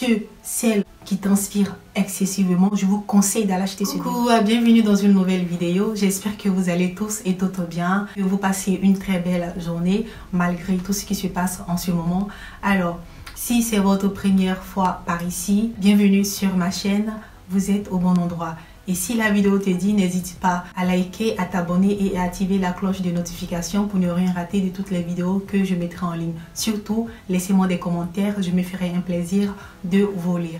que celle qui transpire excessivement, je vous conseille d'aller acheter ce Coucou, bienvenue dans une nouvelle vidéo. J'espère que vous allez tous et toutes bien. Que vous passez une très belle journée malgré tout ce qui se passe en ce moment. Alors, si c'est votre première fois par ici, bienvenue sur ma chaîne. Vous êtes au bon endroit. Et si la vidéo te dit, n'hésite pas à liker, à t'abonner et à activer la cloche de notification pour ne rien rater de toutes les vidéos que je mettrai en ligne. Surtout, laissez-moi des commentaires, je me ferai un plaisir de vous lire.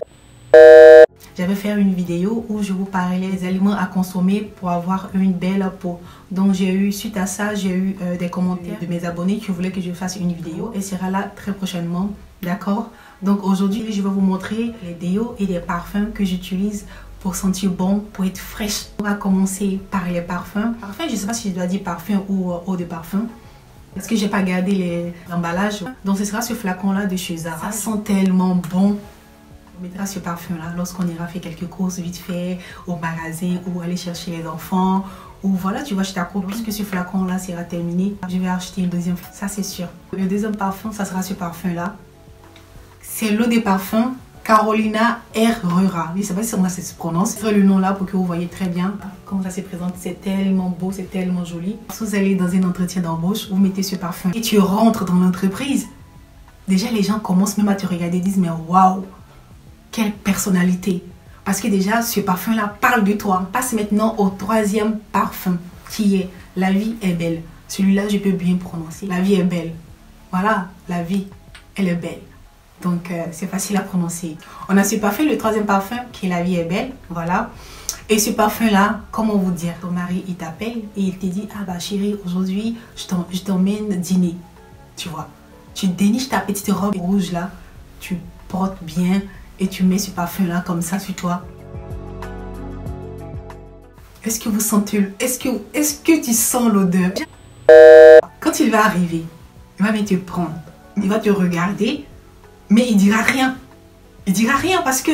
J'avais fait une vidéo où je vous parlais des aliments à consommer pour avoir une belle peau. Donc j'ai eu, suite à ça, j'ai eu euh, des commentaires de mes abonnés qui voulaient que je fasse une vidéo. Elle sera là très prochainement, d'accord? Donc aujourd'hui, je vais vous montrer les déos et les parfums que j'utilise pour sentir bon, pour être fraîche. On va commencer par les parfums. Parfum, je ne sais pas si je dois dire parfum ou euh, eau de parfum. Parce que j'ai pas gardé l'emballage. Donc ce sera ce flacon là de chez Zara. Ça sent tellement bon. On mettra ce parfum là lorsqu'on ira faire quelques courses vite fait au magasin ou aller chercher les enfants. Ou voilà, tu vas chez ta copine. Puisque ce flacon là sera terminé, je vais acheter une deuxième. Ça c'est sûr. Le deuxième parfum, ça sera ce parfum là. C'est l'eau des parfums Carolina Herrera. Je ne sais pas si ça se prononce. Je le nom là pour que vous voyez très bien comment ça se présente. C'est tellement beau, c'est tellement joli. Si vous allez dans un entretien d'embauche, vous mettez ce parfum et tu rentres dans l'entreprise. Déjà, les gens commencent même à te regarder et disent Mais waouh, quelle personnalité. Parce que déjà, ce parfum-là parle de toi. On passe maintenant au troisième parfum qui est La vie est belle. Celui-là, je peux bien prononcer. La vie est belle. Voilà, la vie, elle est belle. Donc, euh, c'est facile à prononcer. On a ce parfum, le troisième parfum, qui est La vie est belle. Voilà. Et ce parfum-là, comment vous dire Ton mari, il t'appelle et il te dit Ah bah chérie, aujourd'hui, je t'emmène dîner. Tu vois. Tu déniches ta petite robe rouge là. Tu portes bien et tu mets ce parfum-là comme ça sur toi. Est-ce que vous sentez Est-ce que, est que tu sens l'odeur? Quand il va arriver, il va venir te prendre. Il va te regarder mais il dira rien. Il dira rien parce que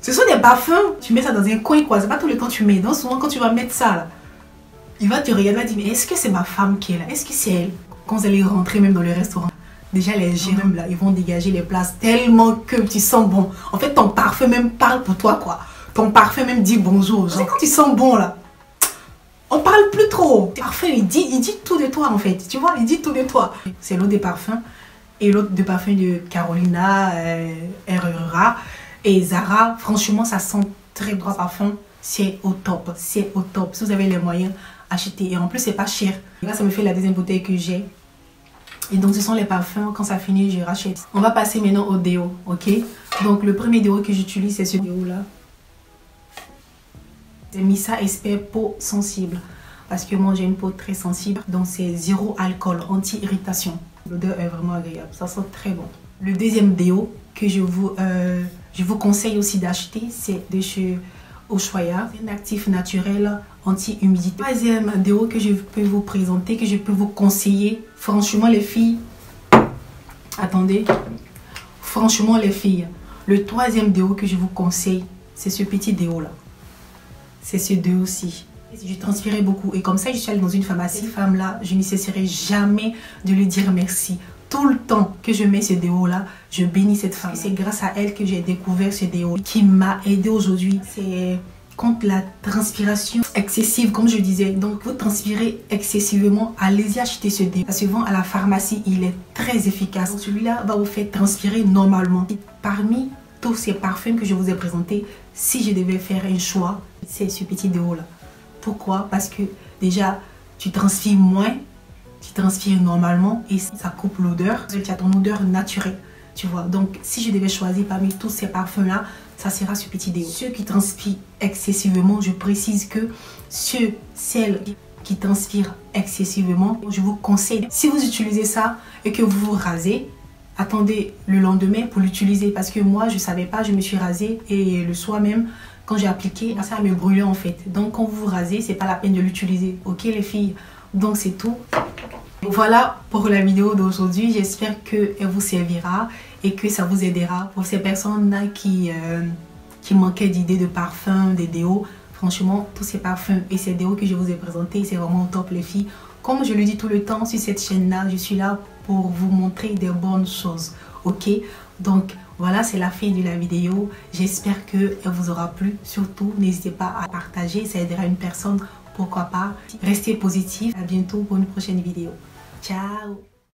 ce sont des parfums. Tu mets ça dans un coin, quoi. C'est pas tout le temps que tu mets. Donc, souvent, quand tu vas mettre ça, là, il va te regarder, il va dire Mais est-ce que c'est ma femme qui est là? Est-ce que c'est elle? Quand vous allez rentrer, même dans le restaurant, déjà, les gérants, là, ils vont dégager les places tellement que tu sens bon. En fait, ton parfum même parle pour toi, quoi. Ton parfum même dit bonjour. C'est quand tu sens bon, là. On parle plus trop. Parfum, il dit, il dit tout de toi, en fait. Tu vois, il dit tout de toi. C'est l'eau des parfums et l'autre de parfum de Carolina euh, Herrera et Zara. Franchement, ça sent très bon parfum. C'est au top, c'est au top. Si vous avez les moyens, achetez. Et en plus, c'est pas cher. Là, ça me fait la deuxième bouteille que j'ai. Et donc, ce sont les parfums. Quand ça finit, je rachète. On va passer maintenant au déo, ok? Donc, le premier déo que j'utilise, c'est ce déo-là. C'est Missa Espère Peau Sensible. Parce que moi, j'ai une peau très sensible. Donc, c'est zéro alcool, anti-irritation. L'odeur est vraiment agréable. Ça sent très bon. Le deuxième déo que je vous, euh, je vous conseille aussi d'acheter, c'est de chez Ushuaïa. un actif naturel anti-humidité. Troisième déo que je peux vous présenter, que je peux vous conseiller. Franchement, les filles, attendez. Franchement, les filles, le troisième déo que je vous conseille, c'est ce petit déo là. C'est ce déo aussi. Je transpirais beaucoup et comme ça, je suis allée dans une pharmacie. Cette femme-là, je ne cesserai jamais de lui dire merci. Tout le temps que je mets ce déo-là, je bénis cette femme. C'est grâce à elle que j'ai découvert ce déo qui m'a aidé aujourd'hui. C'est contre la transpiration excessive, comme je disais. Donc, vous transpirez excessivement, allez-y acheter ce déo. Parce que souvent, à la pharmacie, il est très efficace. Celui-là va vous faire transpirer normalement. Parmi tous ces parfums que je vous ai présentés, si je devais faire un choix, c'est ce petit déo-là. Pourquoi? Parce que déjà, tu transpires moins, tu transpires normalement et ça coupe l'odeur. Tu as ton odeur naturelle, tu vois. Donc, si je devais choisir parmi tous ces parfums-là, ça sera ce petit déo. Ceux qui transpirent excessivement, je précise que ceux, celles qui transpirent excessivement, je vous conseille, si vous utilisez ça et que vous vous rasez, attendez le lendemain pour l'utiliser parce que moi je savais pas je me suis rasée et le soir même quand j'ai appliqué, ça me brûlait en fait. Donc quand vous vous rasez, c'est pas la peine de l'utiliser. Ok les filles? Donc c'est tout. Voilà pour la vidéo d'aujourd'hui. J'espère qu'elle vous servira et que ça vous aidera. Pour ces personnes-là qui, euh, qui manquaient d'idées de parfums, des déos, franchement, tous ces parfums et ces déos que je vous ai présentés, c'est vraiment top les filles. Comme je le dis tout le temps sur cette chaîne-là, je suis là pour vous montrer des bonnes choses. Ok? Donc Voilà, c'est la fin de la vidéo. J'espère qu'elle vous aura plu. Surtout, n'hésitez pas à partager. Ça aidera une personne. Pourquoi pas? Restez positif. À bientôt pour une prochaine vidéo. Ciao